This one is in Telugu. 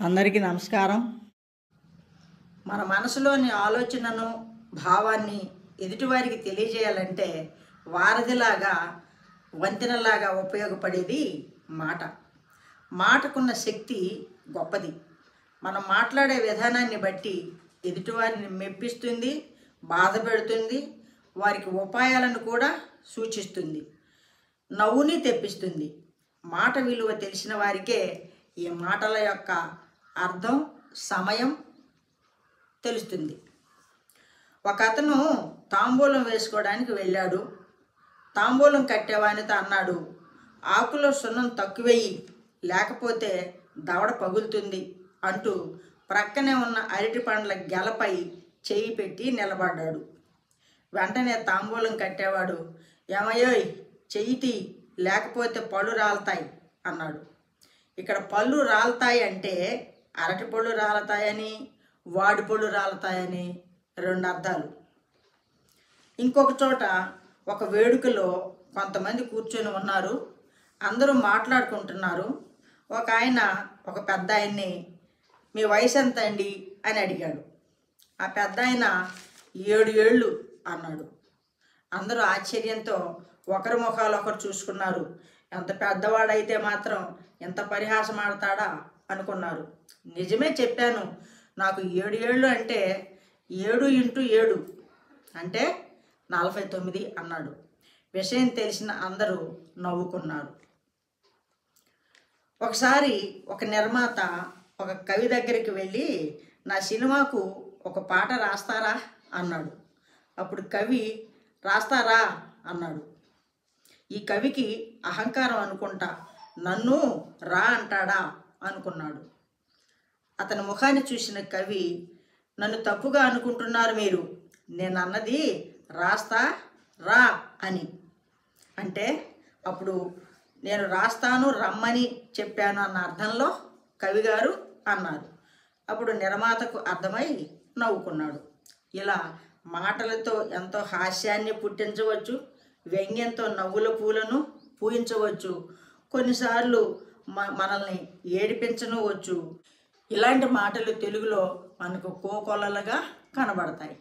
అందరికీ నమస్కారం. మన మనసులోని ఆలోచనను భావాన్ని ఎదుటివారికి తెలియజేయాలంటే వారధిలాగా వంతెనలాగా ఉపయోగపడేది మాట. మాటకున్న శక్తి గొప్పది. మనం మాట్లాడే విధానాన్ని బట్టి ఎదుటివారిని మెప్పిస్తుంది బాధ పెడుతుంది వారికి ఉపాయాలను కూడా సూచిస్తుంది నవ్వుని తెప్పిస్తుంది. మాట విలువ తెలిసిన వారికే ఈ మాటల యొక్క అర్థం సమయం తెలుస్తుంది. ఒక అతను తాంబూలం వేసుకోవడానికి వెళ్ళాడు. తాంబూలం కట్టేవానితో అన్నాడు ఆకులో సున్నం తక్కువేయి లేకపోతే దవడ పగులుతుంది అంటూ ప్రక్కనే ఉన్న అరటి పండ్ల గెలపై చేయి పెట్టి నిలబడ్డాడు. వెంటనే తాంబూలం కట్టేవాడు ఏమయ్యోయ్ చెయ్యి తీ లేకపోతే పళ్ళు రాలుతాయి అన్నాడు. ఇక్కడ పళ్ళు రాలుతాయి అంటే అరటి పళ్ళు రాలుతాయని వాడి పళ్ళు రాలుతాయని రెండు అర్థాలు. ఇంకొక చోట ఒక వేడుకలో కొంతమంది కూర్చొని ఉన్నారు అందరూ మాట్లాడుకుంటున్నారు. ఒక ఆయన ఒక పెద్ద ఆయన్ని మీ వయసు ఎంత అండి? అని అడిగాడు. ఆ పెద్ద ఆయన ఏడు ఏళ్ళు అన్నాడు. అందరూ ఆశ్చర్యంతో ఒకరి ముఖాలు ఒకరు చూసుకున్నారు. ఎంత పెద్దవాడైతే మాత్రం ఎంత పరిహాసం ఆడతాడా? అనుకున్నారు. నిజమే చెప్పాను. నాకు ఏడు ఏళ్ళు అంటే ఏడు ఇంటూ ఏడు అంటే నలభై తొమ్మిది అన్నాడు. విషయం తెలిసిన అందరూ నవ్వుకున్నారు. ఒకసారి ఒక నిర్మాత ఒక కవి దగ్గరికి వెళ్ళి నా సినిమాకు ఒక పాట రాస్తారా? అన్నాడు. అప్పుడు కవి రాస్తారా? అన్నాడు. ఈ కవికి అహంకారం అనుకుంటా. నన్ను రా అంటాడా? అనుకున్నాడు. అతని ముఖాన్ని చూసిన కవి నన్ను తప్పుగా అనుకుంటున్నారు మీరు. నేను అన్నది రాస్తా రా అని. అంటే అప్పుడు నేను రాస్తాను రమ్మని చెప్పాను అన్న అర్థంలో కవిగారు అన్నారు. అప్పుడు నిర్మాతకు అర్థమై నవ్వుకున్నాడు. ఇలా మాటలతో ఎంతో హాస్యాన్ని పుట్టించవచ్చు వ్యంగ్యంతో నవ్వుల పూలను పూయించవచ్చు. కొన్నిసార్లు మనల్ని ఏడిపించనవచ్చు. ఇలాంటి మాటలు తెలుగులో మనకు కోకొల్లలుగా కనబడతాయి.